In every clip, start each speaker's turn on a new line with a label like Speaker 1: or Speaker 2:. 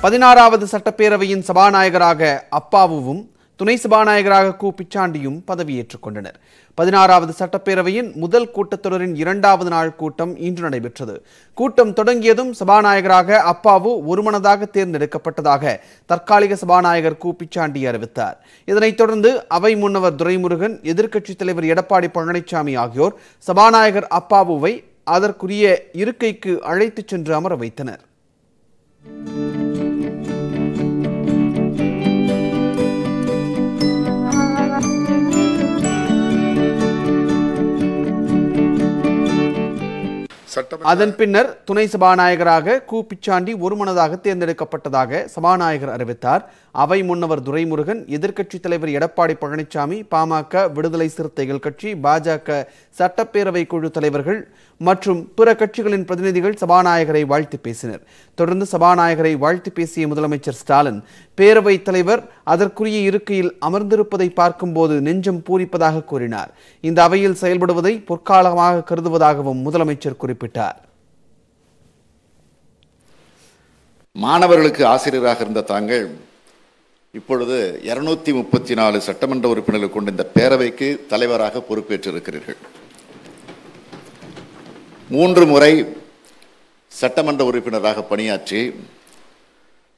Speaker 1: பதினாறாவது சட்டப்பேரவையின் சபாநாயகராக அப்பாவுவும் துணை சபாநாயகராக கு. பிச்சாண்டியும் பதவியேற்றுக் கொண்டனர். பதினாறாவது சட்டப்பேரவையின் முதல் கூட்டத்தொடரின் இரண்டாவது நாள் கூட்டம் இன்று நடைபெற்றது. கூட்டம் தொடங்கியதும் சபாநாயகராக அப்பாவு ஒருமனதாக தேர்ந்தெடுக்கப்பட்டதாக தற்காலிக சபாநாயகர் கு. பிச்சாண்டி அறிவித்தார். இதனைத் தொடர்ந்து அவை முன்னவர் துரைமுருகன் எதிர்க்கட்சித் தலைவர் எடப்பாடி பழனிசாமி ஆகியோர் சபாநாயகர் அப்பாவுவை அதற்குரிய இருக்கைக்கு அழைத்துச் சென்று அமர வைத்தனர். அதன் பின்னர் துணை சபாநாயகராக கு பிச்சாண்டி ஒருமனதாக தேர்ந்தெடுக்கப்பட்டதாக சபாநாயகர் அறிவித்தார். அவை முன்னவர் துரைமுருகன் எதிர்க்கட்சித் தலைவர் எடப்பாடி பழனிசாமி பாமக விடுதலை சிறுத்தைகள் கட்சி பாஜக சட்டப்பேரவை குழு தலைவர்கள் மற்றும் பிற கட்சிகளின் பிரதிநிதிகள் சபாநாயகரை வாழ்த்து பேசினர். தொடர்ந்து சபாநாயகரை வாழ்த்து பேசிய முதலமைச்சர் ஸ்டாலின் பேரவைத் தலைவர் அதற்குரிய இருக்கையில் அமர்ந்திருப்பதை பார்க்கும்போது நெஞ்சம் பூரிப்பதாக கூறினார். இந்த அவையில் செயல்படுவதை பொற்காலமாக கருதுவதாகவும் முதலமைச்சர் குறிப்பிட்டார்.
Speaker 2: மாணவர்களுக்கு ஆசிரியராக இருந்த தாங்கள் இப்பொழுது இருநூத்தி முப்பத்தி நாலு சட்டமன்ற உறுப்பினர்கள் கொண்ட இந்த பேரவைக்கு தலைவராக பொறுப்பேற்றிருக்கிறீர்கள். மூன்று முறை சட்டமன்ற உறுப்பினராக பணியாற்றி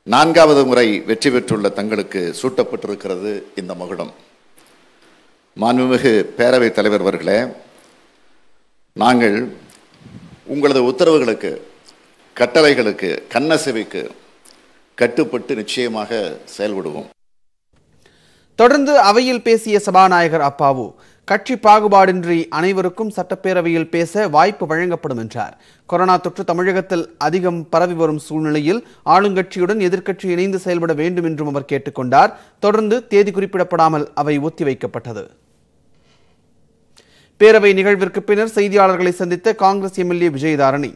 Speaker 2: நான்காவது முறை வெற்றி பெற்றுள்ள தங்களுக்கு சூட்டப்பட்டிருக்கிறது இந்த மகுடம். மாண்புமிகு பேரவைத் தலைவர் அவர்களே நாங்கள் உங்களது உத்தரவுகளுக்கு கட்டளைகளுக்கு கண்ணசைவுக்கு கட்டுப்பட்டு நிச்சயமாக செயல்படுவோம்.
Speaker 1: தொடர்ந்து அவையில் பேசிய சபாநாயகர் அப்பாவு கட்சி பாகுபாடின்றி அனைவருக்கும் சட்டப்பேரவையில் பேச வாய்ப்பு வழங்கப்படும் என்றார். கொரோனா தொற்று தமிழகத்தில் அதிகம் பரவி வரும் சூழ்நிலையில் ஆளுங்கட்சியுடன் எதிர்க்கட்சி இணைந்து செயல்பட வேண்டும் என்றும் அவர் கேட்டுக்கொண்டார் தொடர்ந்து தேதி குறிப்பிடப்படாமல் அவை ஒத்திவைக்கப்பட்டது பேரவை நிகழ்விற்கு பின்னர் செய்தியாளர்களை சந்தித்த காங்கிரஸ் எம்எல்ஏ விஜயதாரணி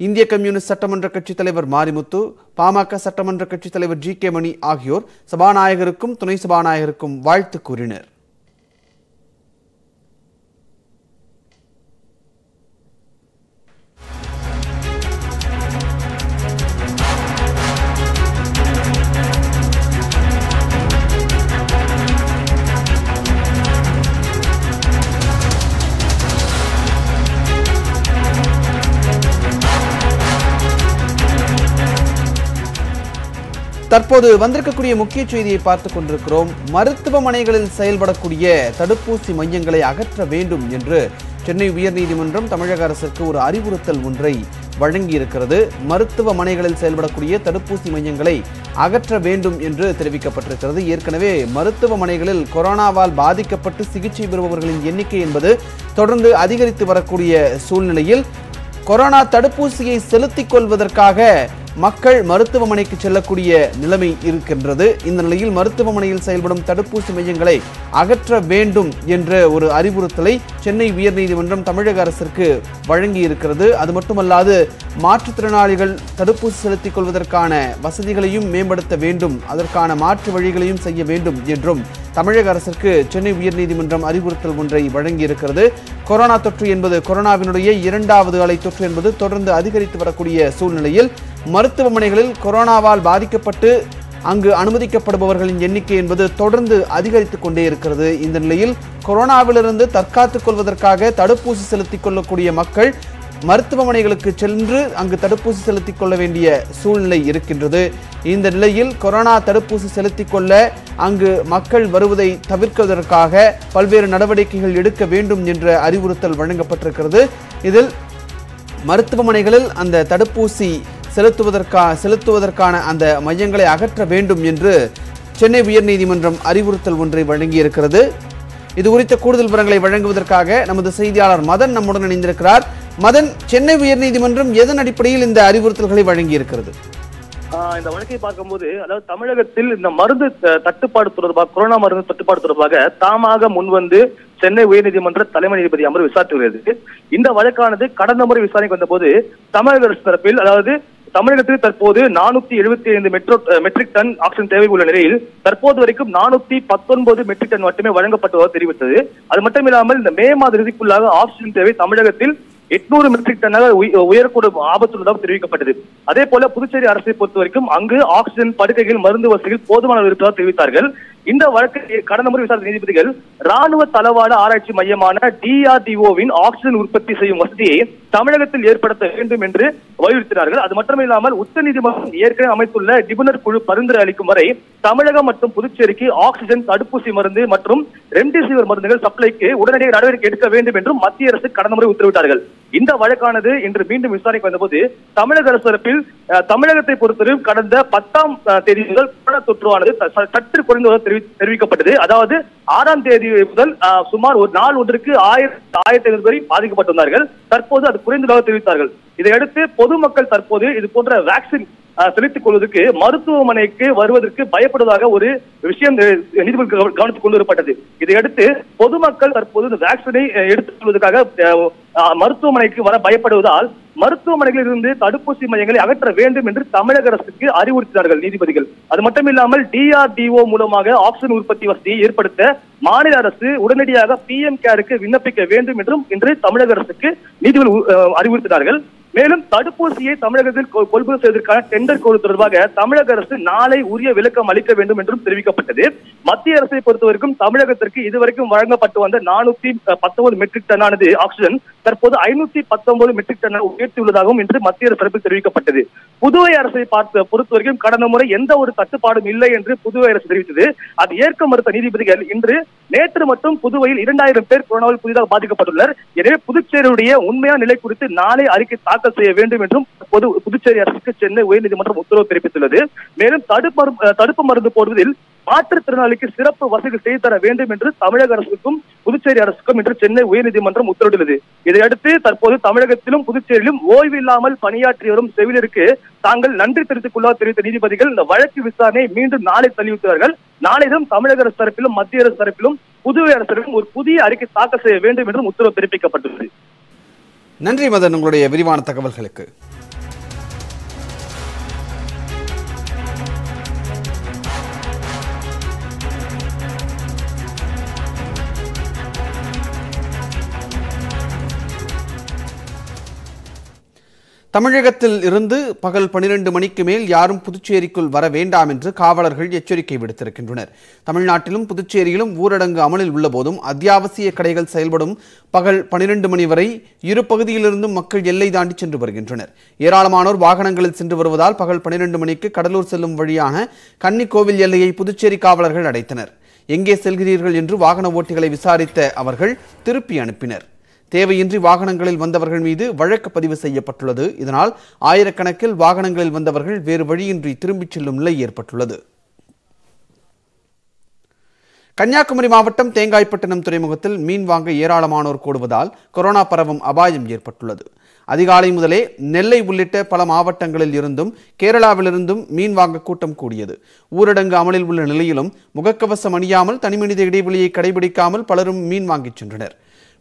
Speaker 1: இந்திய கம்யூனிஸ்ட் சட்டமன்ற கட்சித் தலைவர் மாரிமுத்து பாமக சட்டமன்ற கட்சித் தலைவர் ஜி கே மணி ஆகியோர் சபாநாயகருக்கும் துணை சபாநாயகருக்கும் வாழ்த்து கூறினர். தற்போது வந்திருக்கக்கூடிய முக்கிய செய்தியை பார்த்துக் கொண்டிருக்கிறோம். மருத்துவமனைகளில் செயல்படக்கூடிய தடுப்பூசி மையங்களை அகற்ற வேண்டும் என்று சென்னை உயர்நீதிமன்றம் தமிழக அரசுக்கு ஒரு அறிவுறுத்தல் ஒன்றை வழங்கியிருக்கிறது. மருத்துவமனைகளில் செயல்படக்கூடிய தடுப்பூசி மையங்களை அகற்ற வேண்டும் என்று தெரிவிக்கப்பட்டிருக்கிறது. ஏற்கனவே மருத்துவமனைகளில் கொரோனாவால் பாதிக்கப்பட்டு சிகிச்சை பெறுபவர்களின் எண்ணிக்கை என்பது தொடர்ந்து அதிகரித்து வரக்கூடிய சூழ்நிலையில் கொரோனா தடுப்பூசியை செலுத்திக் கொள்வதற்காக மக்கள் மருத்துவமனைக்கு செல்லக்கூடிய நிலைமை இருக்கின்றது. இந்த நிலையில் மருத்துவமனையில் செயல்படும் தடுப்பூசி மையங்களை அகற்ற வேண்டும் என்ற ஒரு அறிவுறுத்தலை சென்னை உயர்நீதிமன்றம் தமிழக அரசிற்கு வழங்கி இருக்கிறது அது மட்டுமல்லாது மாற்றுத்திறனாளிகள் தடுப்பூசி செலுத்திக் கொள்வதற்கான வசதிகளையும் மேம்படுத்த வேண்டும். அதற்கான மாற்று வழிகளையும் செய்ய வேண்டும் என்றும் தமிழக அரசிற்கு சென்னை உயர்நீதிமன்றம் அறிவுறுத்தல் ஒன்றை வழங்கியிருக்கிறது. கொரோனா தொற்று என்பது கொரோனாவினுடைய இரண்டாவது அலை தொற்று என்பது தொடர்ந்து அதிகரித்து வரக்கூடிய சூழ்நிலையில் மருத்துவமனைகளில் கொரோனாவால் பாதிக்கப்பட்டு அங்கு அனுமதிக்கப்படுபவர்களின் எண்ணிக்கை என்பது தொடர்ந்து அதிகரித்துக் கொண்டே இருக்கிறது. இந்த நிலையில் கொரோனாவிலிருந்து தற்காத்துக் கொள்வதற்காக தடுப்பூசி செலுத்திக் கொள்ளக்கூடிய மக்கள் மருத்துவமனைகளுக்கு சென்று அங்கு தடுப்பூசி செலுத்திக் கொள்ள வேண்டிய சூழ்நிலை இருக்கின்றது. இந்த நிலையில் கொரோனா தடுப்பூசி செலுத்திக் கொள்ள அங்கு மக்கள் வருவதை தவிர்ப்பதற்காக பல்வேறு நடவடிக்கைகள் எடுக்க வேண்டும் என்ற அறிவுறுத்தல் வழங்கப்பட்டிருக்கிறது. இதில் மருத்துவமனைகளில் அந்த தடுப்பூசி செலுத்துவதற்கா செலுத்துவதற்கான அந்த மையங்களை அகற்ற வேண்டும் என்று சென்னை உயர்நீதிமன்றம் அறிவுறுத்தல் ஒன்றை வழங்கியிருக்கிறது. இது குறித்த கூடுதல் விவரங்களை வழங்குவதற்காக நமது செய்தியாளர் மதன் நம்முடன் இணைந்திருக்கிறார். மதன் சென்னை உயர்நீதிமன்றம் எதன் அடிப்படையில் இந்த அறிவுறுத்தல்களை வழங்கியிருக்கிறது?
Speaker 3: இந்த வழக்கை பார்க்கும்போது அதாவது தமிழகத்தில் இந்த மருந்து த- தட்டுப்பாடு தொடர்பாக கொரோனா மருந்து தட்டுப்பாடு தொடர்பாக தாமாக முன்வந்து சென்னை உயர்நீதிமன்ற தலைமை நீதிபதி அமர்வு விசாரித்து வருகிறது இந்த வழக்கானது கடந்த முறை விசாரணைக்கு வந்தபோது தமிழக அரசு தரப்பில் அதாவது தமிழகத்தில் தற்போது நானூத்தி எழுபத்தி ஐந்து மெட்ரோ மெட்ரிக் டன் ஆக்சிஜன் தேவை உள்ள நிலையில் தற்போது வரைக்கும் நானூத்தி பத்தொன்பது மெட்ரிக் டன் மட்டுமே வழங்கப்பட்டதாக தெரிவித்தது. அது மட்டும் இல்லாமல் இந்த மே மாத இறுதிக்குள்ளாக ஆக்சிஜன் தேவை தமிழகத்தில் எட்நூறு மெட்ரிக் டன்னாக உயரக்கூடும் தெரிவிக்கப்பட்டது. அதே போல புதுச்சேரி அரசை பொறுத்த வரைக்கும் அங்கு ஆக்சிஜன் படுக்கைகள் மருந்து வசதிகள் போதுமான இருப்பதாக தெரிவித்தார்கள். இந்த வழக்கு கடந்த முறை விசாரணை நீதிபதிகள் ராணுவ தளவாட ஆராய்ச்சி மையமான டிஆர்டிஓவின் ஆக்சிஜன் உற்பத்தி செய்யும் வசதியை தமிழகத்தில் ஏற்படுத்த வேண்டும் என்று வலியுறுத்தினார்கள். அது மட்டுமில்லாமல் உச்சநீதிமன்றம் ஏற்கனவே அமைத்துள்ள நிபுணர் குழு பரிந்துரை அளிக்கும் வரை தமிழகம் மற்றும் புதுச்சேரிக்கு ஆக்சிஜன் தடுப்பூசி மருந்து மற்றும் ரெம்டெசிவிர் மருந்துகள் சப்ளைக்கு உடனடியாக நடவடிக்கை எடுக்க வேண்டும் என்றும் மத்திய அரசு கடந்த முறை உத்தரவிட்டார்கள். இந்த வழக்கானது இன்று மீண்டும் விசாரணைக்கு வந்தபோது தமிழக அரசு தரப்பில் தமிழகத்தை பொறுத்தவரை கடந்த பத்தாம் தேதி முதல் கொரோனா தொற்றுவானது சற்று குறைந்ததாக தெரிவிக்கப்பட்டது. அதாவது ஆறாம் தேதி முதல் சுமார் ஒரு நாள் ஒன்றுக்கு ஆயிரத்தி ஆயிரத்தி ஐநூறு பேரை பாதிக்கப்பட்டிருந்தார்கள் தற்போது அது குறைந்ததாக தெரிவித்தார்கள். இதையடுத்து பொதுமக்கள் தற்போது இது போன்ற வேக்சின் செலுத்திக் கொள்வதற்கு மருத்துவமனைக்கு வருவதற்கு பயப்படுவதாக ஒரு விஷயம் நீதிபதி கவனித்துக் கொண்டு வரப்பட்டது. இதையடுத்து பொதுமக்கள் தற்போது இந்த வேக்சினை எடுத்துக் கொள்வதற்காக மருத்துவமனைக்கு வர பயப்படுவதால் மருத்துவமனைகளில் இருந்து தடுப்பூசி மையங்களை அகற்ற வேண்டும் என்று தமிழக அரசுக்கு அறிவுறுத்தினார்கள் நீதிபதிகள். அது மட்டுமில்லாமல் டிஆர்டிஓ மூலமாக ஆக்சிஜன் உற்பத்தி வசதியை ஏற்படுத்த மாநில அரசு உடனடியாக பி எம் கேருக்கு விண்ணப்பிக்க வேண்டும் என்றும் இன்று தமிழக அரசுக்கு நீதிபதி அறிவுறுத்தினார்கள். மேலும் தடுப்பூசியை தமிழகத்தில் கொள்முதல் செய்வதற்கான டெண்டர் கோடு தொடர்பாக தமிழக அரசு நாளை உரிய விளக்கம் அளிக்க வேண்டும் என்றும் தெரிவிக்கப்பட்டது. மத்திய அரசை பொறுத்தவரைக்கும் தமிழகத்திற்கு இதுவரைக்கும் வழங்கப்பட்டு வந்த நானூத்தி பத்தொன்பது மெட்ரிக் டன்னானது ஆக்சிஜன் தற்போது ஐநூத்தி பத்தொன்பது மெட்ரிக் டன் உயர்த்தியுள்ளதாகவும் இன்று மத்திய அரசு தரப்பில் தெரிவிக்கப்பட்டது. புதுவை அரசை பார்த்து பொறுத்தவரைக்கும் கடந்த முறை எந்த ஒரு கட்டுப்பாடும் இல்லை என்று புதுவை அரசு தெரிவித்தது. அது ஏற்க மறுத்த நீதிபதிகள் இன்று நேற்று மட்டும் புதுவையில் இரண்டாயிரம் பேர் கொரோனாவில் புதிதாக பாதிக்கப்பட்டுள்ளனர். எனவே புதுச்சேரியுடைய உண்மையான நிலை குறித்து நாளை அறிக்கை தாக்கல் செய்ய வேண்டும் என்றும் பொது புதுச்சேரி அரசுக்கு சென்னை உயர்நீதிமன்றம் உத்தரவு பிறப்பித்துள்ளது. மேலும் தடுப்பு தடுப்பு மருந்து போடுவதில் மாற்றுத்திறனாளிக்கு சிறப்பு வசதிகள் செய்து தர வேண்டும் என்று தமிழக அரசுக்கும் புதுச்சேரி அரசுக்கும் இன்று சென்னை உயர்நீதிமன்றம் உத்தரவிட்டுள்ளது. இதையடுத்து தற்போது தமிழகத்திலும் புதுச்சேரியிலும் ஓய்வு இல்லாமல் பணியாற்றி வரும் செவிலியருக்கு தாங்கள் நன்றி தெரிவித்துக் தெரிவித்த நீதிபதிகள் இந்த வழக்கு விசாரணையை மீண்டும் நாளை தள்ளிவிட்டார்கள். நாளையிலும் தமிழக அரசு தரப்பிலும் மத்திய அரசு தரப்பிலும் புதுவை அரசு ஒரு புதிய அறிக்கை தாக்கல் செய்ய வேண்டும் என்றும் உத்தரவு பிறப்பிக்கப்பட்டுள்ளது.
Speaker 1: நன்றி மதன் உங்களுடைய விரிவான தகவல்களுக்கு. தமிழகத்தில் இருந்து பகல் பனிரெண்டு மணிக்கு மேல் யாரும் புதுச்சேரிக்குள் வர வேண்டாம் என்று காவலர்கள் எச்சரிக்கை விடுத்திருக்கின்றனர். தமிழ்நாட்டிலும் புதுச்சேரியிலும் ஊரடங்கு அமலில் உள்ளபோதும் அத்தியாவசிய கடைகள் செயல்படும் பகல் பனிரெண்டு மணி வரை இரு பகுதியிலிருந்தும் மக்கள் எல்லை தாண்டி சென்று வருகின்றனர். ஏராளமானோர் வாகனங்களில் சென்று வருவதால் பகல் பனிரெண்டு மணிக்கு கடலூர் செல்லும் வழியான கன்னிக்கோவில் எல்லையை புதுச்சேரி காவலர்கள் அடைத்தனர். எங்கே செல்கிறீர்கள் என்று வாகன ஓட்டிகளை விசாரித்த அவர்கள் திருப்பி அனுப்பினர். தேவையின்றி வாகனங்களில் வந்தவர்கள் மீது வழக்கு பதிவு செய்யப்பட்டுள்ளது. இதனால் ஆயிரக்கணக்கில் வாகனங்களில் வந்தவர்கள் வேறு வழியின்றி திரும்பிச் செல்லும் நிலை ஏற்பட்டுள்ளது. கன்னியாகுமரி மாவட்டம் தேங்காய்பட்டினம் துறைமுகத்தில் மீன் வாங்க ஏராளமானோர் கூடுவதால் கொரோனா பரவும் அபாயம் ஏற்பட்டுள்ளது. அதிகாலை முதலே நெல்லை உள்ளிட்ட பல மாவட்டங்களில் இருந்தும் கேரளாவிலிருந்தும் மீன் வாங்க கூட்டம் கூடியது. ஊரடங்கு அமலில் உள்ள நிலையிலும் முகக்கவசம் அணியாமல் தனிமனித இடைவெளியை கடைபிடிக்காமல் பலரும் மீன் வாங்கிச் சென்றனர்.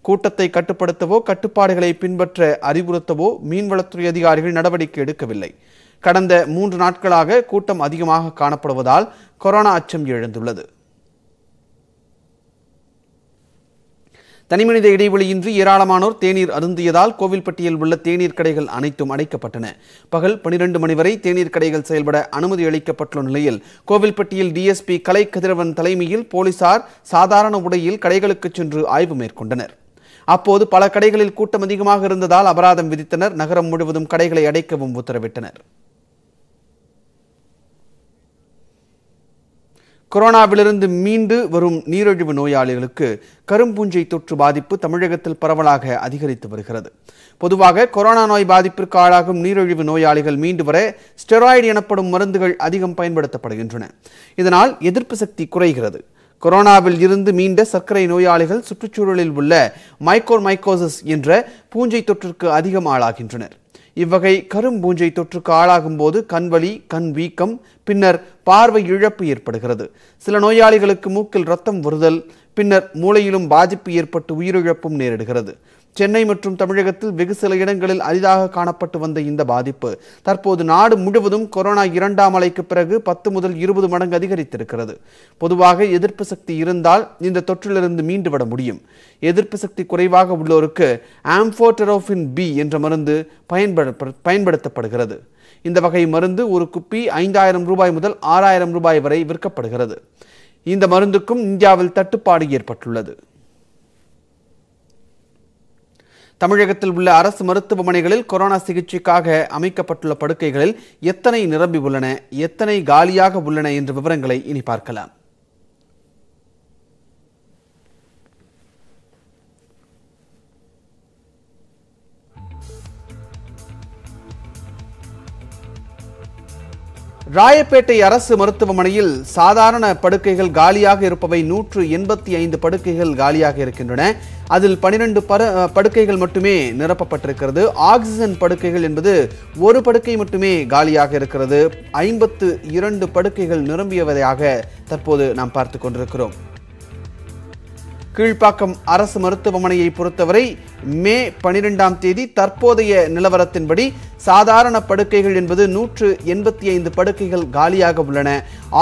Speaker 1: கூட்டத்தை கட்டுப்படுத்தவோ கட்டுப்பாடுகளை பின்பற்ற அறிவுறுத்தவோ மீன்வளத்துறை அதிகாரிகள் நடவடிக்கை எடுக்கவில்லை. கடந்த மூன்று நாட்களாக கூட்டம் அதிகமாக காணப்படுவதால் கொரோனா அச்சம் எழுந்துள்ளது. தனிமனித இடைவெளியின்றி ஏராளமானோர் தேநீர் அருந்தியதால் கோவில்பட்டியில் உள்ள தேநீர் கடைகள் அனைத்தும் அடைக்கப்பட்டன. பகல் பனிரெண்டு மணி வரை தேநீர் கடைகள் செயல்பட அனுமதி அளிக்கப்பட்டுள்ள நிலையில் கோவில்பட்டியில் டிஎஸ்பி கலை கதிரவன் தலைமையில் போலீசார் சாதாரண உடையில் கடைகளுக்கு சென்று ஆய்வு மேற்கொண்டனர். அப்போது பல கடைகளில் கூட்டம் அதிகமாக இருந்ததால் அபராதம் விதித்தனர். நகரம் முழுவதும் கடைகளை அடைக்கவும் உத்தரவிட்டனர். கொரோனாவிலிருந்து மீண்டு வரும் நீரிழிவு நோயாளிகளுக்கு கரும்பூஞ்சை தொற்று பாதிப்பு தமிழகத்தில் பரவலாக அதிகரித்து வருகிறது. பொதுவாக கொரோனா நோய் பாதிப்பிற்கு ஆளாகும் நீரிழிவு நோயாளிகள் மீண்டு வர ஸ்டெராய்டு எனப்படும் மருந்துகள் அதிகம் பயன்படுத்தப்படுகின்றன. இதனால் எதிர்ப்பு சக்தி குறைகிறது. கொரோனாவில் இருந்து மீண்ட சர்க்கரை நோயாளிகள் சுற்றுச்சூழலில் உள்ள மைக்கோர் மைக்கோசஸ் என்ற பூஞ்சை தொற்றுக்கு அதிகம் ஆளாகின்றனர். இவ்வகை கரும்பூஞ்சை தொற்றுக்கு ஆளாகும் போது கண்வலி கண் வீக்கம் பின்னர் பார்வை இழப்பு ஏற்படுகிறது. சில நோயாளிகளுக்கு மூக்கில் ரத்தம் வருதல் பின்னர் மூளையிலும் பாதிப்பு ஏற்பட்டு உயிரிழப்பும் நேரிடுகிறது. சென்னை மற்றும் தமிழகத்தில் வெகு சில இடங்களில் அரிதாக காணப்பட்டு வந்த இந்த பாதிப்பு. தற்போது நாடு முழுவதும் கொரோனா இரண்டாம் அலைக்கு பிறகு பத்து முதல் இருபது மடங்கு அதிகரித்திருக்கிறது. பொதுவாக எதிர்ப்பு சக்தி இருந்தால் இந்த தொற்றிலிருந்து மீண்டு விட முடியும். எதிர்ப்பு சக்தி குறைவாக உள்ளோருக்கு ஆம்ஃபோட்டெரோஃபின் பி என்ற மருந்து பயன்பட பயன்படுத்தப்படுகிறது. இந்த வகை மருந்து ஒரு குப்பி ஐந்தாயிரம் ரூபாய் முதல் ஆறாயிரம் ரூபாய் வரை விற்கப்படுகிறது. இந்த மருந்துக்கும் இந்தியாவில் தட்டுப்பாடு ஏற்பட்டுள்ளது. தமிழகத்தில் உள்ள அரசு மருத்துவமனைகளில் கொரோனா சிகிச்சைக்காக அமைக்கப்பட்டுள்ள படுக்கைகளில் எத்தனை நிரம்பி உள்ளன எத்தனை காலியாக உள்ளன என்ற விவரங்களை இனி பார்க்கலாம். ராயப்பேட்டை அரசு மருத்துவமனையில் சாதாரண படுக்கைகள் காலியாக இருப்பவை நூற்று எண்பத்தி ஐந்து படுக்கைகள் காலியாக இருக்கின்றன. அதில் பனிரெண்டு படுக்கைகள் மட்டுமே நிரப்பப்பட்டிருக்கிறது. ஆக்சிஜன் படுக்கைகள் என்பது ஒரு படுக்கை மட்டுமே காலியாக இருக்கிறது. ஐம்பத்து இரண்டு படுக்கைகள் நிரம்பியவதையாக தற்போது நாம் பார்த்து கொண்டிருக்கிறோம். கீழ்ப்பாக்கம் அரசு மருத்துவமனையை பொறுத்தவரை மே பனிரெண்டாம் தேதி தற்போதைய நிலவரத்தின்படி சாதாரண படுக்கைகள் என்பது நூற்று எண்பத்தி ஐந்து படுக்கைகள் காலியாக உள்ளன.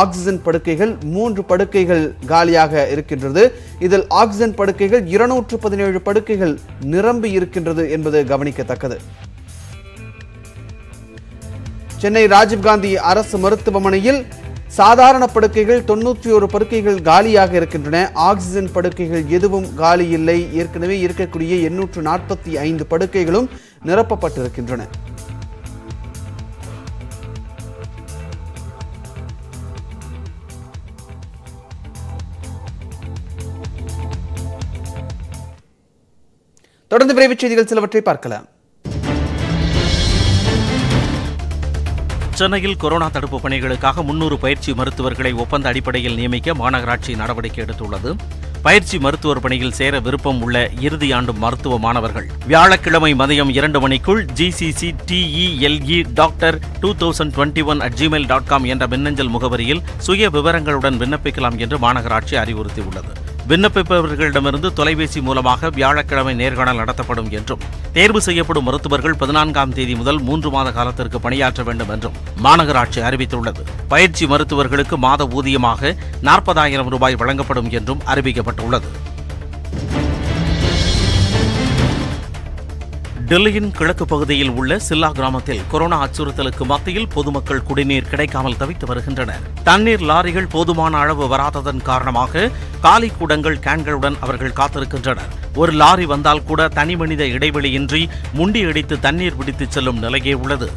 Speaker 1: ஆக்சிஜன் படுக்கைகள் மூன்று படுக்கைகள் காலியாக இருக்கின்றது. இதில் ஆக்சிஜன் படுக்கைகள் இருநூற்று பதினேழு படுக்கைகள் நிரம்பி இருக்கின்றது என்பது கவனிக்கத்தக்கது. சென்னை ராஜீவ்காந்தி அரசு மருத்துவமனையில் சாதாரண படுக்கைகள் தொண்ணூற்றி ஒரு படுக்கைகள் காலியாக இருக்கின்றன. ஆக்சிஜன் படுக்கைகள் எதுவும் காலி இல்லை. ஏற்கனவே இருக்கக்கூடிய எண்ணூற்று நாற்பத்தி ஐந்து படுக்கைகளும் நிரப்பப்பட்டிருக்கின்றன. தொடர்ந்து விரைவு செய்திகள் சிலவற்றை பார்க்கலாம்.
Speaker 4: சென்னையில் கொரோனா தடுப்பு பணிகளுக்காக முன்னூறு பயிற்சி மருத்துவர்களை ஒப்பந்த அடிப்படையில் நியமிக்க மாநகராட்சி நடவடிக்கை எடுத்துள்ளது. பயிற்சி மருத்துவர் பணியில் சேர விருப்பம் உள்ள இறுதி ஆண்டு மருத்துவ மாணவர்கள். வியாழக்கிழமை மதியம் இரண்டு மணிக்குள் GCC DELE doctor two thousand twenty one at Gmail dot com என்ற மின்னஞ்சல் முகவரியில் சுய விவரங்களுடன் விண்ணப்பிக்கலாம் என்று மாநகராட்சி அறிவுறுத்தியுள்ளது. விண்ணப்பிப்பவர்களிடமிருந்து தொலைபேசி மூலமாக வியாழக்கிழமை நேர்காணல் நடத்தப்படும் என்றும் தேர்வு செய்யப்படும் மருத்துவர்கள் பதினான்காம் தேதி முதல் மூன்று மாத காலத்திற்கு பணியாற்ற வேண்டும் என்றும் மாநகராட்சி அறிவித்துள்ளது. பயிற்சி மருத்துவர்களுக்கு மாத ஊதியமாக நாற்பதாயிரம் ரூபாய் வழங்கப்படும் என்றும் அறிவிக்கப்பட்டுள்ளது. டெல்லியின் கிழக்கு பகுதியில் உள்ள சில்லா கிராமத்தில் கொரோனா அச்சுறுத்தலுக்கு மத்தியில் பொதுமக்கள் குடிநீர் கிடைக்காமல் தவித்து வருகின்றனர். தண்ணீர் லாரிகள் போதுமான அளவு வராததன் காரணமாக காலி கூடங்கள் கேன்களுடன் அவர்கள் காத்திருக்கின்றனர். ஒரு லாரி வந்தால் கூட தனி மனித இடைவெளியின்றி முண்டியடித்து தண்ணீர் பிடித்துச் செல்லும் நிலையே உள்ளது.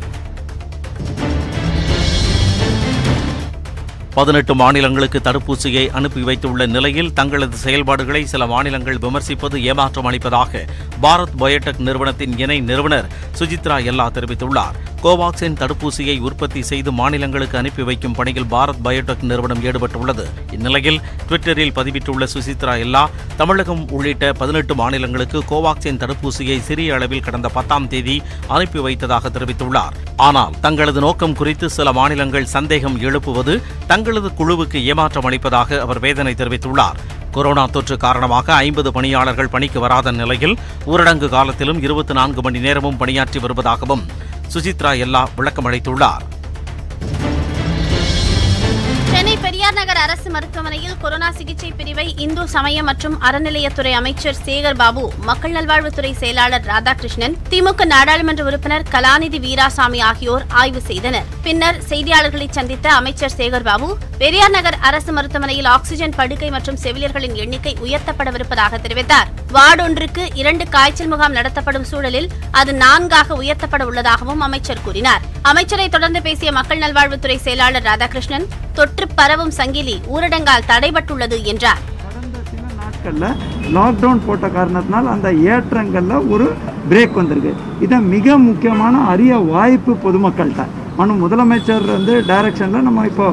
Speaker 4: பதினெட்டு மாநிலங்களுக்கு தடுப்பூசியை அனுப்பி வைத்துள்ள நிலையில் தங்களது செயல்பாடுகளை சில மாநிலங்கள் விமர்சிப்பது ஏமாற்றம் அளிப்பதாக பாரத் பயோடெக் நிறுவனத்தின் இணை நிறுவனர் சுஜித்ரா எல்லா தெரிவித்துள்ளார். கோவாக்சின் தடுப்பூசியை உற்பத்தி செய்து மாநிலங்களுக்கு அனுப்பி வைக்கும் பணியில் பாரத் பயோடெக் நிறுவனம் ஈடுபட்டுள்ளது. இந்நிலையில் ட்விட்டரில் பதிவிட்டுள்ள சுசித்ரா எல்லா தமிழகம் உள்ளிட்ட பதினெட்டு மாநிலங்களுக்கு கோவாக்சின் தடுப்பூசியை சிறிய அளவில் கடந்த பத்தாம் தேதி அனுப்பி வைத்ததாக தெரிவித்துள்ளார். ஆனால் தங்களது நோக்கம் குறித்து சில மாநிலங்கள் சந்தேகம் எழுப்புவது தங்களது குழுவுக்கு ஏமாற்றம் அளிப்பதாக அவர் வேதனை தெரிவித்துள்ளார். கொரோனா தொற்று காரணமாக ஐம்பது பணியாளர்கள் பணிக்கு வராத நிலையில் ஊரடங்கு காலத்திலும் இருபத்தி நான்கு மணி நேரமும் பணியாற்றி வருவதாகவும் சுசித்ரா எல்லா விளக்கமளித்துள்ளார்.
Speaker 5: சென்னை பெரியார் நகர் அரசு மருத்துவமனையில் கொரோனா சிகிச்சை பிரிவை இந்து சமய மற்றும் அறநிலையத்துறை அமைச்சர் சேகர் பாபு மக்கள் நல்வாழ்வுத்துறை செயலாளர் ராதாகிருஷ்ணன் திமுக நாடாளுமன்ற உறுப்பினர் கலாநிதி வீராசாமி ஆகியோர் ஆய்வு செய்தனர். பின்னர் செய்தியாளர்களை சந்தித்த அமைச்சர் சேகர் பாபு பெரியார் நகர் அரசு மருத்துவமனையில் ஆக்ஸிஜன் படுக்கை மற்றும் செவிலியர்களின் எண்ணிக்கை உயர்த்தப்படவிருப்பதாக தெரிவித்தார். வார்டு ஒன்றுக்கு இரண்டு காய்ச்சல் முகாம் நடத்தப்படும் சூழலில் அது நான்காக உயர்த்தப்பட உள்ளதாகவும் அமைச்சர் கூறினார். அமைச்சரை தொடர்ந்து பேசிய மக்கள் நல்வாழ்வுத்துறை செயலாளர் ராதாகிருஷ்ணன் தொற்று பரவும் சங்கிலி ஊரடங்கால் தடைபட்டுள்ளது என்றார்.
Speaker 6: சில நாட்களில் லாக்டவுன் போட்ட காரணத்தினால் அந்த ஏற்றங்களில் ஒரு பிரேக் வந்திருக்கு. இதை மிக முக்கியமான அரிய வாய்ப்பு பொதுமக்கள்கிட்ட. ஆனால் முதலமைச்சர் வந்து டைரக்ஷனில் நம்ம இப்போ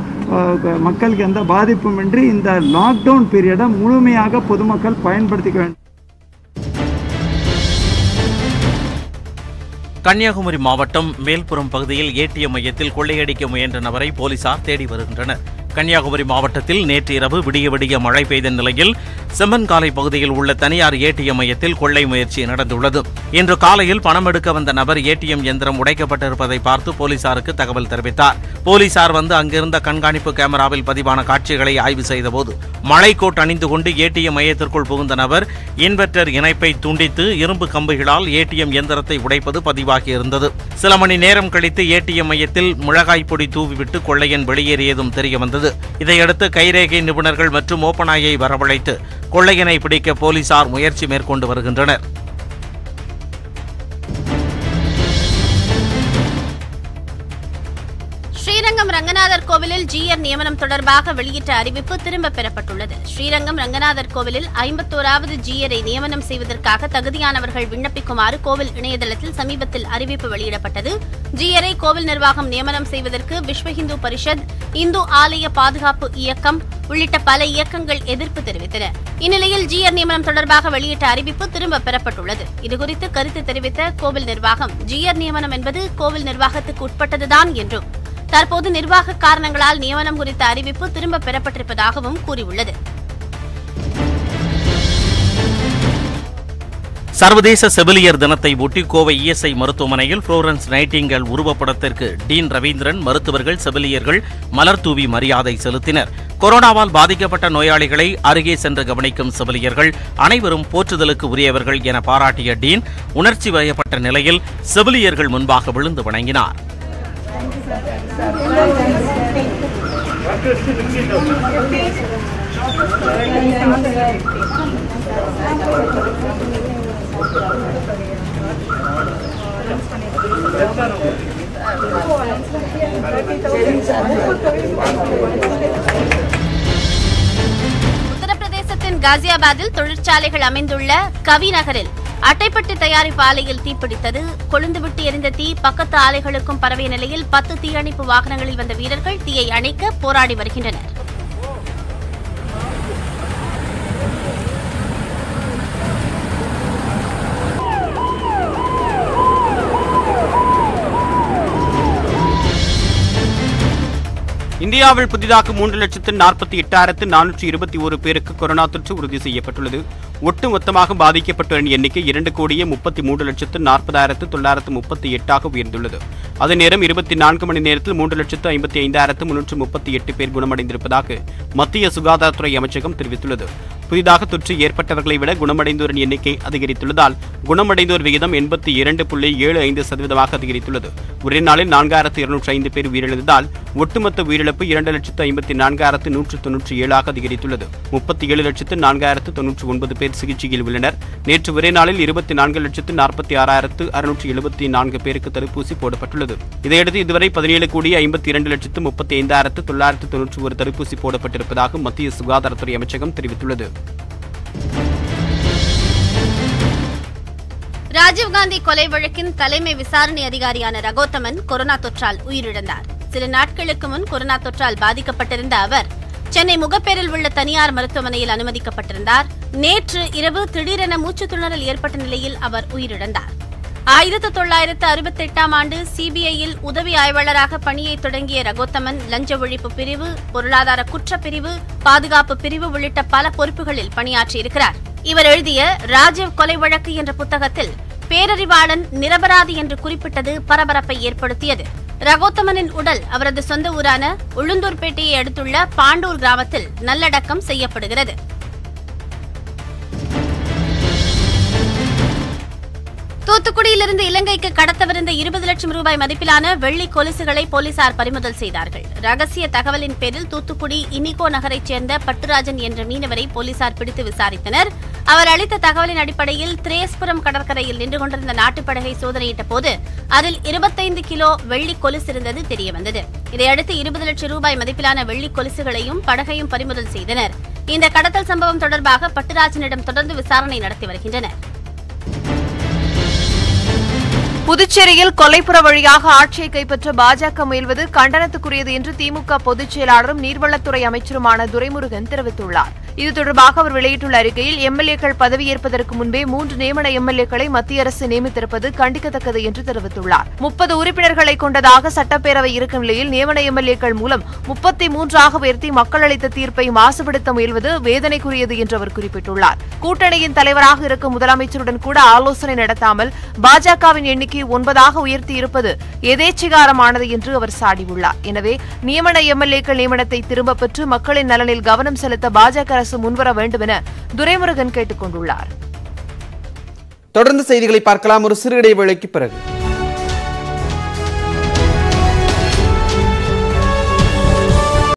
Speaker 6: மக்களுக்கு எந்த பாதிப்புமின்றி இந்த லாக்டவுன் பீரியடை முழுமையாக பொதுமக்கள் பயன்படுத்திக்க வேண்டும்.
Speaker 4: கன்னியாகுமரி மாவட்டம் மேல்புறம் பகுதியில் ஏடிஎம் மையத்தில் கொள்ளையடிக்க முயன்ற நபரை போலீசார் தேடி வருகின்றனர். கன்னியாகுமரி மாவட்டத்தில் நேற்று இரவு விடிய விடிய மழை பெய்த நிலையில் செம்மன்காலை பகுதியில் உள்ள தனியார் ஏடிஎம் மையத்தில் கொள்ளை முயற்சி நடந்துள்ளது. இன்று காலையில் பணம் எடுக்க வந்த நபர் ஏடிஎம் எந்திரம் உடைக்கப்பட்டிருப்பதை பார்த்து போலீசாருக்கு தகவல் தெரிவித்தார். போலீசார் வந்து அங்கிருந்த கண்காணிப்பு கேமராவில் பதிவான காட்சிகளை ஆய்வு செய்தபோது மழைக்கோட் அணிந்து கொண்டு ஏடிஎம் மையத்திற்குள் புகுந்த நபர் இன்வெர்டர் இணைப்பை துண்டித்து இரும்பு கம்புகளால் ஏடிஎம் எந்திரத்தை உடைப்பது பதிவாகியிருந்தது. சில மணி நேரம் கழித்து ஏடிஎம் மையத்தில் மிளகாய் பொடி தூவிவிட்டு கொள்ளையன் வெளியேறியதும் தெரியவந்தது. இதையடுத்து கைரேகை நிபுணர்கள் மற்றும் ஓபனாயை வரவழைத்து கொள்ளையனை பிடிக்க போலீசார் முயற்சி மேற்கொண்டு வருகின்றனர்.
Speaker 5: ரங்கநாதர் கோவிலில் ஜீயர் நியமனம் தொடர்பாக வெளியிட்ட அறிவிப்பு திரும்பப் பெறப்பட்டுள்ளது. ஸ்ரீரங்கம் ரங்கநாதர் கோவிலில் ஐம்பத்தோராவது ஜீயரை நியமனம் செய்வதற்காக தகுதியானவர்கள் விண்ணப்பிக்குமாறு கோவில் இணையதளத்தில் சமீபத்தில் அறிவிப்பு வெளியிடப்பட்டது. ஜீயரை கோவில் நிர்வாகம் நியமனம் செய்வதற்கு விஸ்வ இந்து பரிஷத் இந்து ஆலய பாதுகாப்பு இயக்கம் உள்ளிட்ட பல இயக்கங்கள் எதிர்ப்பு தெரிவித்தன. இந்நிலையில் ஜிஆர் நியமனம் தொடர்பாக வெளியிட்ட அறிவிப்பு திரும்ப பெறப்பட்டுள்ளது. இதுகுறித்து கருத்து தெரிவித்த கோவில் நிர்வாகம் ஜிஆர் நியமனம் என்பது கோவில் நிர்வாகத்துக்கு உட்பட்டதுதான் என்றும் தற்போது நிர்வாக காரணங்களால் நியமனம் குறித்த அறிவிப்பு திரும்ப பெறப்பட்டிருப்பதாகவும் கூறியுள்ளது.
Speaker 4: சர்வதேச செவிலியர் தினத்தை ஒட்டி கோவை இஎஸ்ஐ மருத்துவமனையில் புளோரன்ஸ் நைட்டிங்கல் உருவப்படத்திற்கு டீன் ரவீந்திரன் மருத்துவர்கள் செவிலியர்கள் மலர் தூவி மரியாதை செலுத்தினர். கொரோனாவால் பாதிக்கப்பட்ட நோயாளிகளை அருகே சென்று கவனிக்கும் செவிலியர்கள் அனைவரும் போற்றுதலுக்கு உரியவர்கள் என பாராட்டிய டீன் உணர்ச்சி வயப்பட்ட நிலையில் செவிலியர்கள் முன்பாக விழுந்து வணங்கினார்.
Speaker 5: உத்தரப்பிரதேசத்தின் காசியாபாத்தில் தொழிற்சாலைகள் அமைந்துள்ள கவி நகரில் அட்டைப்பட்டு தயாரிப்பு ஆலையில் தீப்பிடித்தது கொழுந்துவிட்டு எரிந்த தீ பக்கத்து ஆலைகளுக்கும் பரவிய நிலையில் பத்து தீயணைப்பு வாகனங்களில் வந்த வீரர்கள் தீயை அணைக்க போராடி வருகின்றனர்.
Speaker 7: இந்தியாவில் புதிதாக மூன்று லட்சத்து நாற்பத்தி எட்டாயிரத்து நானூற்றி இருபத்தி ஒரு பேருக்கு கொரோனா தொற்று உறுதி செய்யப்பட்டுள்ளது. ஒட்டுமொத்தமாக பாதிக்கப்பட்டோரின் எண்ணிக்கை இரண்டு கோடியே முப்பத்தி மூன்று லட்சத்து நாற்பதாயிரத்து தொள்ளாயிரத்து முப்பத்தி எட்டாக உயர்ந்துள்ளது. அதே நேரம் இருபத்தி நான்கு மணி நேரத்தில் மூன்று லட்சத்து ஐம்பத்தி ஐந்தாயிரத்து முன்னூற்று முப்பத்தி எட்டு பேர் குணமடைந்திருப்பதாக மத்திய சுகாதாரத்துறை அமைச்சகம் தெரிவித்துள்ளது. புதிதாக தொற்று ஏற்பட்டவர்களை விட குணமடைந்தோரின் எண்ணிக்கை அதிகரித்துள்ளதால் குணமடைந்தோர் விகிதம் எண்பத்தி இரண்டு புள்ளி ஏழு ஐந்து சதவீதமாக அதிகரித்துள்ளது. ஒரே நாளில் நான்காயிரத்து இருநூற்றி ஐந்து பேர் உயிரிழந்ததால் ஒட்டுமொத்த உயிரிழப்பு இரண்டு லட்சத்து ஐம்பத்தி நான்காயிரத்து நூற்று தொன்னூற்றி ஏழாக அதிகரித்துள்ளது. முப்பத்தி ஏழு லட்சத்து நான்காயிரத்து தொன்னூற்றி ஒன்பது பேர் சிகிச்சையில் உள்ளனர். நேற்று ஒரே நாளில் இருபத்தி நான்கு லட்சத்து நாற்பத்தி ஆறாயிரத்து அறுநூற்றி எழுபத்தி நான்கு பேருக்கு தடுப்பூசி போடப்பட்டுள்ளது. இதையடுத்து இதுவரை பதினேழு கோடி ஐம்பத்தி இரண்டு லட்சத்து முப்பத்தி ஐந்தாயிரத்து தொள்ளாயிரத்து தொன்னூற்றி ஒரு தடுப்பூசி போடப்பட்டிருப்பதாக மத்திய சுகாதாரத்துறை அமைச்சகம் தெரிவித்துள்ளது.
Speaker 5: ராஜீவ்காந்தி கொலை வழக்கின் தலைமை விசாரணை அதிகாரியான ரகோத்தமன் கொரோனா தொற்றால் உயிரிழந்தார். சில நாட்களுக்கு முன் கொரோனா தொற்றால் பாதிக்கப்பட்டிருந்த அவர் சென்னை முகப்பேரில் உள்ள தனியார் மருத்துவமனையில் அனுமதிக்கப்பட்டிருந்தார். நேற்று இரவு திடீரென மூச்சு திணறல் ஏற்பட்ட நிலையில் அவர் உயிரிழந்தார். ஆயிரத்து தொள்ளாயிரத்து அறுபத்தி எட்டாம் ஆண்டு சிபிஐயில் உதவி ஆய்வாளராக பணியை தொடங்கிய ரகோத்தமன் லஞ்ச ஒழிப்பு பிரிவு பொருளாதார குற்றப்பிரிவு பாதுகாப்பு பிரிவு உள்ளிட்ட பல பொறுப்புகளில் பணியாற்றியிருக்கிறார். இவர் எழுதிய ராஜீவ் கொலை வழக்கு என்ற புத்தகத்தில் பேரறிவாளன் நிரபராதி என்று குறிப்பிட்டது பரபரப்பை ஏற்படுத்தியது. ரகோத்தமனின் உடல் அவரது சொந்த ஊரான உளுந்தூர்பேட்டையை அடுத்துள்ள பாண்டூர் கிராமத்தில் நல்லடக்கம் செய்யப்படுகிறது. தூத்துக்குடியிலிருந்து இலங்கைக்கு கடத்தவிருந்த இருபது லட்சம் ரூபாய் மதிப்பிலான வெள்ளி கொலுசுகளை போலீசார் பறிமுதல் செய்தார்கள். ரகசிய தகவலின் பேரில் தூத்துக்குடி இனிகோ நகரைச் சேர்ந்த பட்டுராஜன் என்ற மீனவரை போலீசார் பிடித்து விசாரித்தனர். அவர் அளித்த தகவலின் அடிப்படையில் திரேஸ்புரம் கடற்கரையில் நின்று கொண்டிருந்த நாட்டுப்படகை சோதனையிட்ட போது அதில் இருபத்தைந்து கிலோ வெள்ளி கொலுசு இருந்தது தெரியவந்தது. இதையடுத்து இருபது லட்சம் ரூபாய் மதிப்பிலான வெள்ளி கொலுசுகளையும் படகையும் பறிமுதல் செய்தனர். இந்த கடத்தல் சம்பவம் தொடர்பாக பட்டுராஜனிடம் தொடர்ந்து விசாரணை நடத்தி வருகின்றனர்.
Speaker 8: புதுச்சேரியில் கொலைப்புற வழியாக ஆட்சியை கைப்பற்ற பாஜக முயல்வது கண்டனத்துக்குரியது என்று திமுக பொதுச் செயலாளரும் நீர்வளத்துறை அமைச்சருமான துரைமுருகன் தெரிவித்துள்ளார். இது தொடர்பாக அவர் வெளியிட்டுள்ள அறிக்கையில் எம்எல்ஏக்கள் பதவியேற்பதற்கு முன்பே மூன்று நியமன எம்எல்ஏக்களை மத்திய அரசு நியமித்திருப்பது கண்டிக்கத்தக்கது என்று தெரிவித்துள்ளார். முப்பது உறுப்பினர்களை கொண்டதாக சட்டப்பேரவை இருக்கும் நிலையில் நியமன எம்எல்ஏக்கள் மூலம் முப்பத்தி மூன்றாக உயர்த்தி மக்கள் அளித்த தீர்ப்பை மாசுபடுத்த முயல்வது வேதனைக்குரியது என்று அவர் குறிப்பிட்டுள்ளார். கூட்டணியின் தலைவராக இருக்கும் முதலமைச்சருடன் கூட ஆலோசனை நடத்தாமல் பாஜகவின் எண்ணிக்கை ஒன்பதாக உயர்த்தி இருப்பது எதேச்சிகாரமானது என்று அவர் சாடியுள்ளார். எனவே நியமன எம்எல்ஏக்கள் நியமனத்தை திரும்பப் பெற்று மக்களின் நலனில் கவனம் செலுத்த பாஜக அரசு முன்வர வேண்டும் என துரைமுருகன் கேட்டுக் கொண்டுள்ளார்.
Speaker 1: தொடர்ந்து செய்திகளை பார்க்கலாம். ஒரு சிறு இடைவேளைக்கு பிறகு.